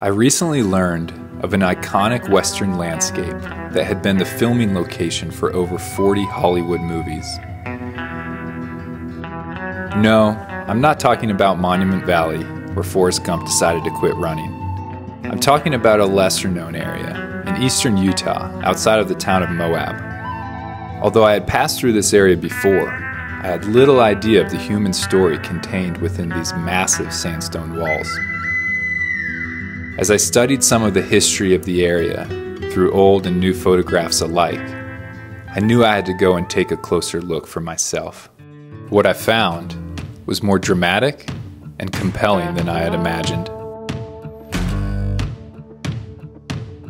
I recently learned of an iconic Western landscape that had been the filming location for over 40 Hollywood movies. No, I'm not talking about Monument Valley, where Forrest Gump decided to quit running. I'm talking about a lesser known area in eastern Utah, outside of the town of Moab. Although I had passed through this area before, I had little idea of the human story contained within these massive sandstone walls. As I studied some of the history of the area through old and new photographs alike, I knew I had to go and take a closer look for myself. What I found was more dramatic and compelling than I had imagined.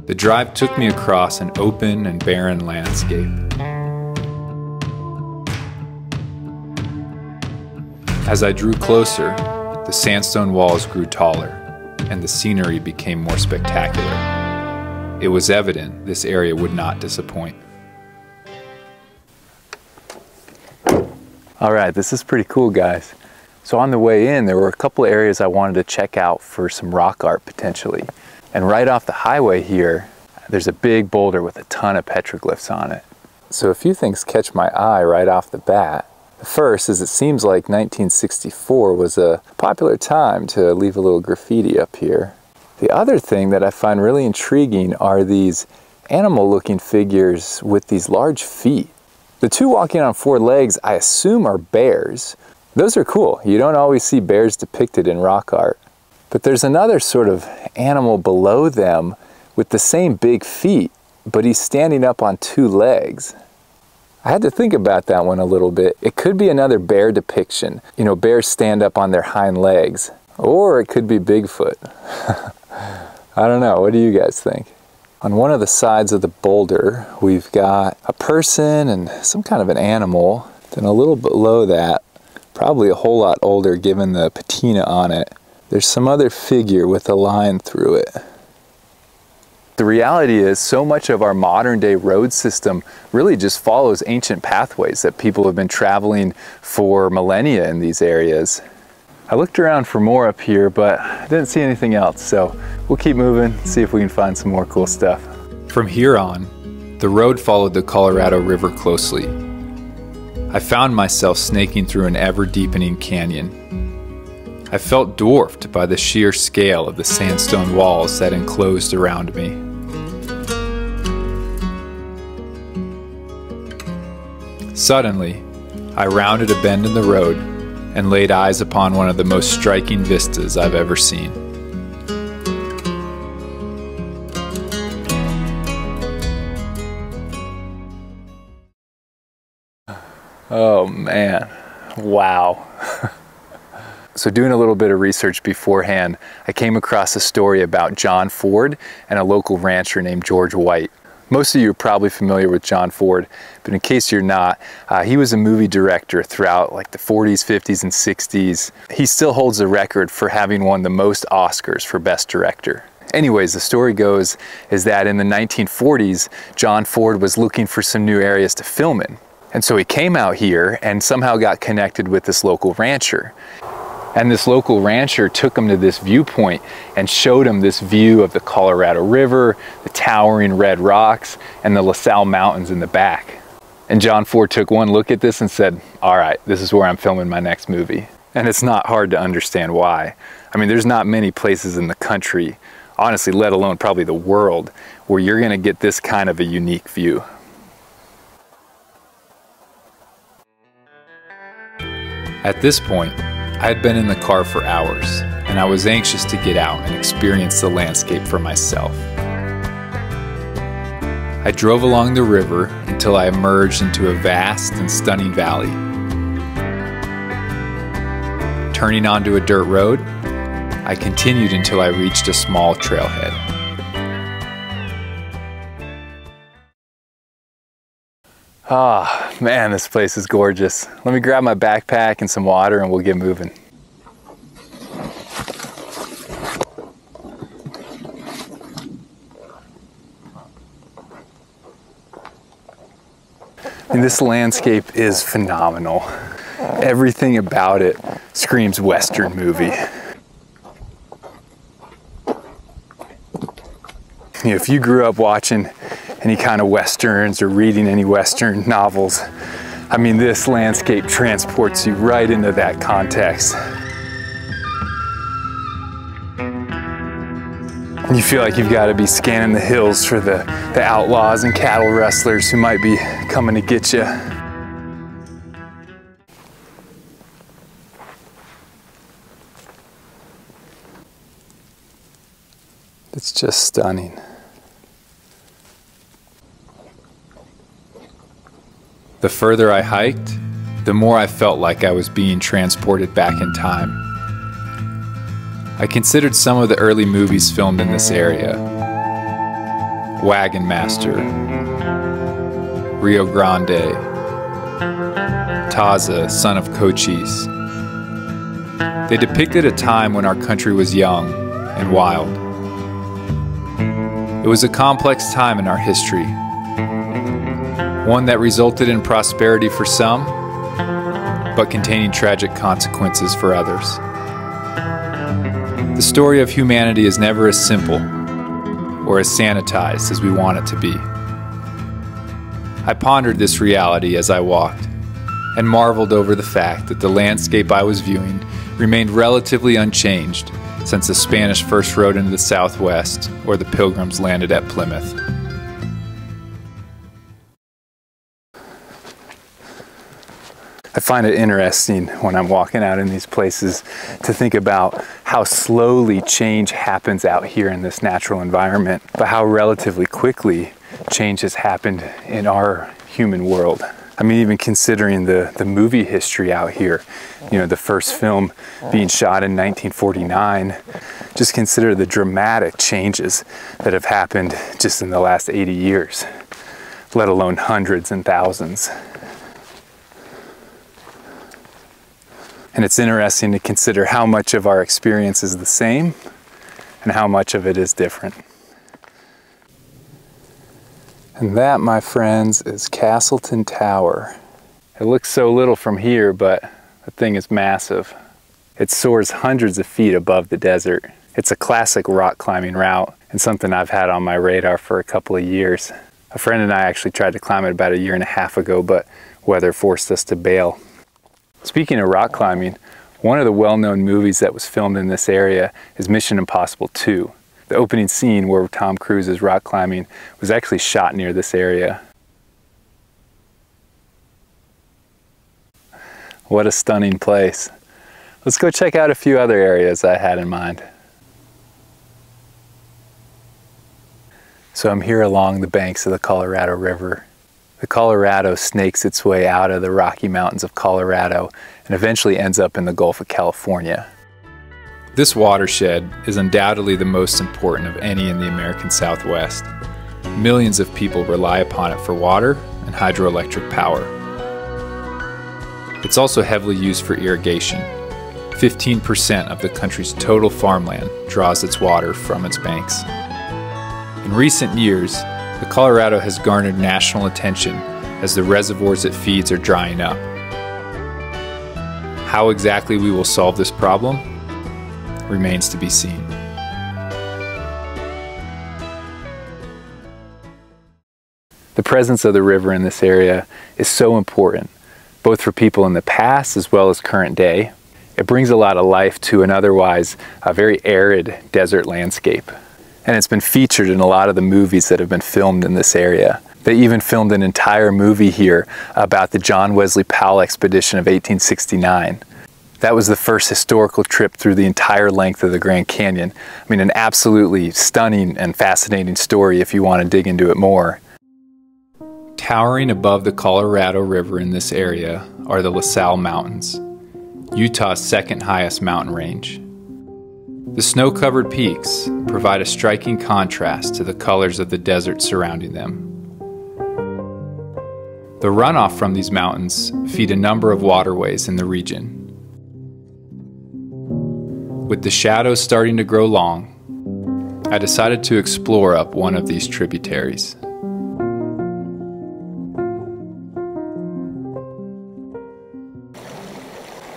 The drive took me across an open and barren landscape. As I drew closer, the sandstone walls grew taller and the scenery became more spectacular. It was evident this area would not disappoint. All right, this is pretty cool, guys. So on the way in, there were a couple areas I wanted to check out for some rock art potentially. And right off the highway here, there's a big boulder with a ton of petroglyphs on it. So a few things catch my eye right off the bat. First is it seems like 1964 was a popular time to leave a little graffiti up here. The other thing that I find really intriguing are these animal looking figures with these large feet. The two walking on four legs I assume are bears. Those are cool. You don't always see bears depicted in rock art. But there's another sort of animal below them with the same big feet, but he's standing up on two legs. I had to think about that one a little bit. It could be another bear depiction. You know, bears stand up on their hind legs. Or it could be Bigfoot. I don't know. What do you guys think? On one of the sides of the boulder, we've got a person and some kind of an animal. Then a little below that, probably a whole lot older given the patina on it, there's some other figure with a line through it. The reality is so much of our modern day road system really just follows ancient pathways that people have been traveling for millennia in these areas. I looked around for more up here, but I didn't see anything else. So we'll keep moving, see if we can find some more cool stuff. From here on, the road followed the Colorado River closely. I found myself snaking through an ever deepening canyon. I felt dwarfed by the sheer scale of the sandstone walls that enclosed around me. Suddenly, I rounded a bend in the road and laid eyes upon one of the most striking vistas I've ever seen. Oh man, wow. so, doing a little bit of research beforehand, I came across a story about John Ford and a local rancher named George White. Most of you are probably familiar with John Ford, but in case you're not, uh, he was a movie director throughout like the 40s, 50s, and 60s. He still holds the record for having won the most Oscars for Best Director. Anyways, the story goes is that in the 1940s, John Ford was looking for some new areas to film in. And so he came out here and somehow got connected with this local rancher. And this local rancher took him to this viewpoint and showed him this view of the Colorado River, the towering red rocks, and the La Sal Mountains in the back. And John Ford took one look at this and said, All right, this is where I'm filming my next movie. And it's not hard to understand why. I mean, there's not many places in the country, honestly, let alone probably the world, where you're going to get this kind of a unique view. At this point, I had been in the car for hours, and I was anxious to get out and experience the landscape for myself. I drove along the river until I emerged into a vast and stunning valley. Turning onto a dirt road, I continued until I reached a small trailhead. Ah, oh, man, this place is gorgeous. Let me grab my backpack and some water and we'll get moving. And this landscape is phenomenal. Everything about it screams Western movie. If you grew up watching any kind of westerns or reading any western novels, I mean, this landscape transports you right into that context. You feel like you've got to be scanning the hills for the, the outlaws and cattle rustlers who might be coming to get you. It's just stunning. The further I hiked, the more I felt like I was being transported back in time. I considered some of the early movies filmed in this area Wagon Master, Rio Grande, Taza, son of Cochise. They depicted a time when our country was young and wild. It was a complex time in our history, one that resulted in prosperity for some, but containing tragic consequences for others. The story of humanity is never as simple or as sanitized as we want it to be. I pondered this reality as I walked and marveled over the fact that the landscape I was viewing remained relatively unchanged since the Spanish first rode into the Southwest or the Pilgrims landed at Plymouth. I find it interesting when I'm walking out in these places to think about how slowly change happens out here in this natural environment, but how relatively quickly change has happened in our human world. I mean, even considering the, the movie history out here, you know, the first film being shot in 1949, just consider the dramatic changes that have happened just in the last 80 years, let alone hundreds and thousands. And it's interesting to consider how much of our experience is the same and how much of it is different. And that, my friends, is Castleton Tower. It looks so little from here, but the thing is massive. It soars hundreds of feet above the desert. It's a classic rock climbing route and something I've had on my radar for a couple of years. A friend and I actually tried to climb it about a year and a half ago, but weather forced us to bail. Speaking of rock climbing, one of the well-known movies that was filmed in this area is Mission Impossible 2. The opening scene where Tom Cruise is rock climbing was actually shot near this area. What a stunning place. Let's go check out a few other areas I had in mind. So I'm here along the banks of the Colorado River the Colorado snakes its way out of the Rocky Mountains of Colorado and eventually ends up in the Gulf of California. This watershed is undoubtedly the most important of any in the American Southwest. Millions of people rely upon it for water and hydroelectric power. It's also heavily used for irrigation. 15% of the country's total farmland draws its water from its banks. In recent years, the Colorado has garnered national attention as the reservoirs it feeds are drying up. How exactly we will solve this problem remains to be seen. The presence of the river in this area is so important, both for people in the past as well as current day. It brings a lot of life to an otherwise a very arid desert landscape and it's been featured in a lot of the movies that have been filmed in this area. They even filmed an entire movie here about the John Wesley Powell expedition of 1869. That was the first historical trip through the entire length of the Grand Canyon. I mean, an absolutely stunning and fascinating story if you want to dig into it more. Towering above the Colorado River in this area are the La Sal Mountains, Utah's second highest mountain range. The snow covered peaks provide a striking contrast to the colors of the desert surrounding them. The runoff from these mountains feed a number of waterways in the region. With the shadows starting to grow long, I decided to explore up one of these tributaries.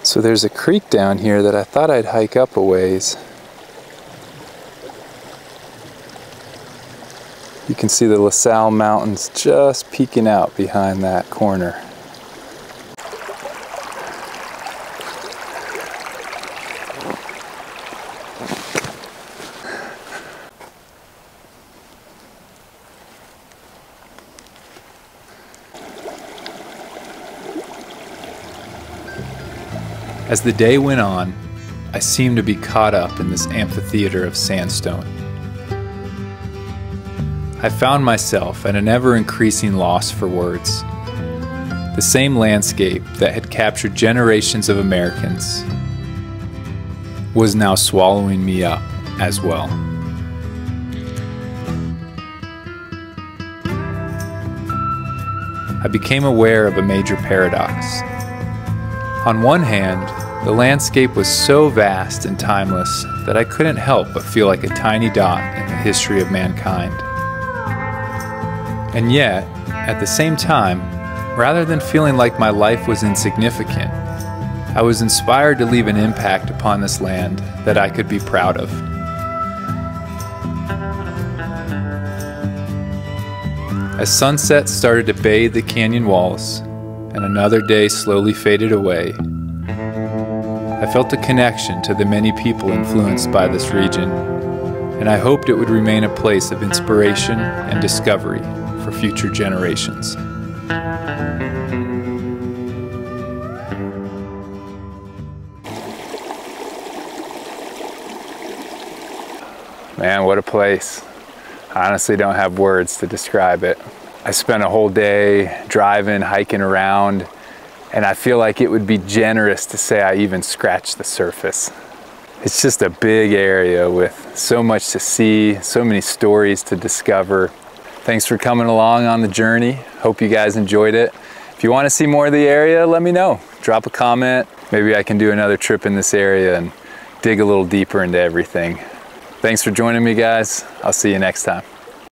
So there's a creek down here that I thought I'd hike up a ways. You can see the La Sal Mountains just peeking out behind that corner. As the day went on, I seemed to be caught up in this amphitheater of sandstone. I found myself at an ever increasing loss for words. The same landscape that had captured generations of Americans was now swallowing me up as well. I became aware of a major paradox. On one hand, the landscape was so vast and timeless that I couldn't help but feel like a tiny dot in the history of mankind. And yet, at the same time, rather than feeling like my life was insignificant, I was inspired to leave an impact upon this land that I could be proud of. As sunset started to bathe the canyon walls, and another day slowly faded away, I felt a connection to the many people influenced by this region, and I hoped it would remain a place of inspiration and discovery for future generations. Man, what a place. I honestly don't have words to describe it. I spent a whole day driving, hiking around, and I feel like it would be generous to say I even scratched the surface. It's just a big area with so much to see, so many stories to discover. Thanks for coming along on the journey. Hope you guys enjoyed it. If you want to see more of the area, let me know. Drop a comment. Maybe I can do another trip in this area and dig a little deeper into everything. Thanks for joining me guys. I'll see you next time.